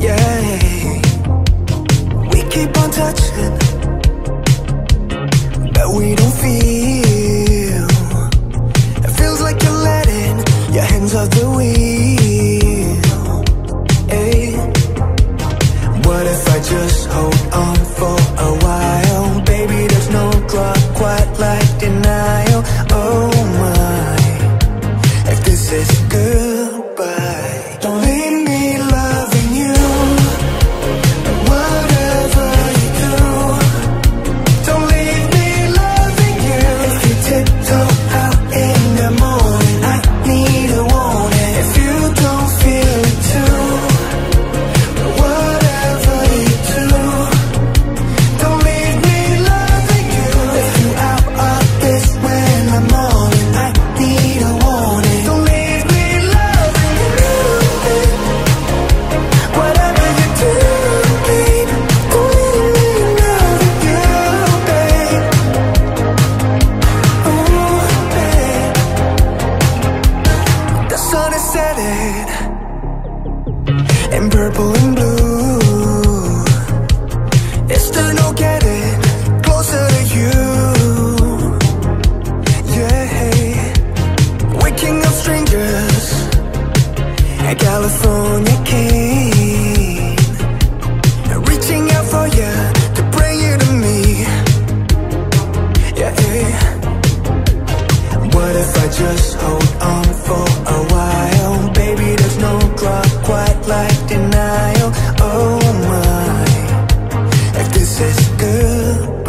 Yeah, we keep on touching, but we don't feel. and purple and blue. It's still no getting closer to you. Yeah, waking up strangers at California King, reaching out for you to bring you to me. Yeah, what if I just hold? girl.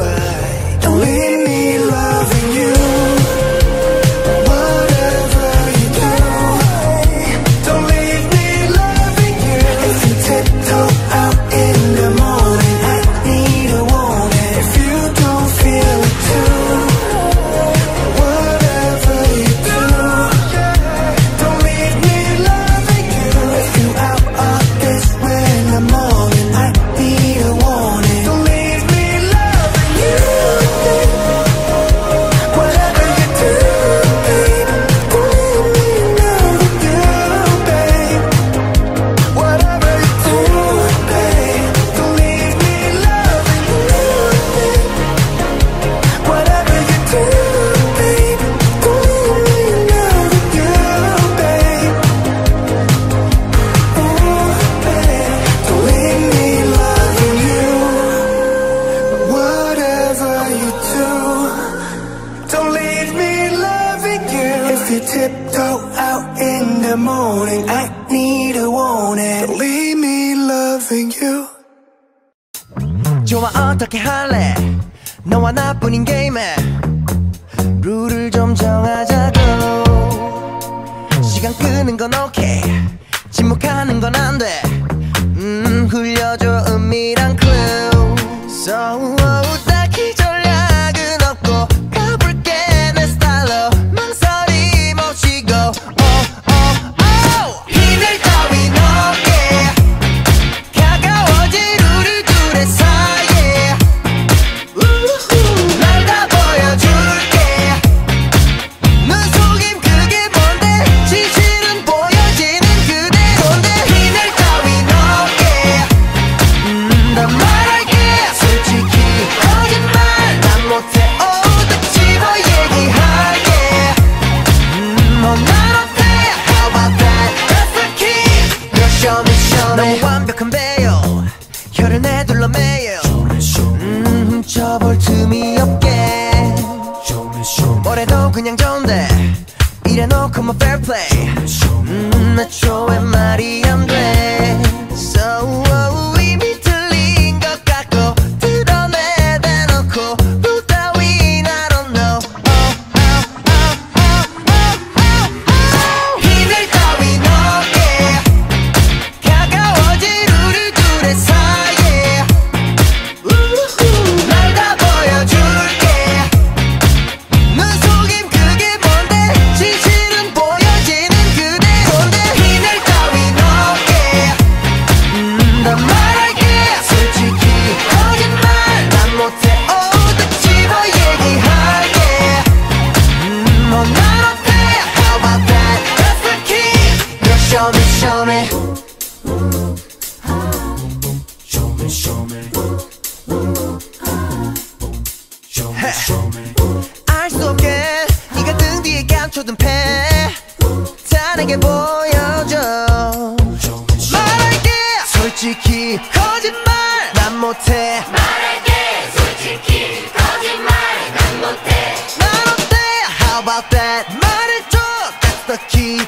to tiptoe out in the morning I need a warning Don't leave me loving you 좋아 어떻게 할래 너와 나뿐인 게임에 룰을 좀 정하자고 시간 끄는 건 오케이 okay. 침묵하는 건 안돼 알수 없게 네가 등 뒤에 감춰둔 패 다 내게 보여줘. 말할게. 솔직히 거짓말 난 못해. 말할게. 솔직히 거짓말 난 못해. 난 어때? How about that? 말해줘. That's the key.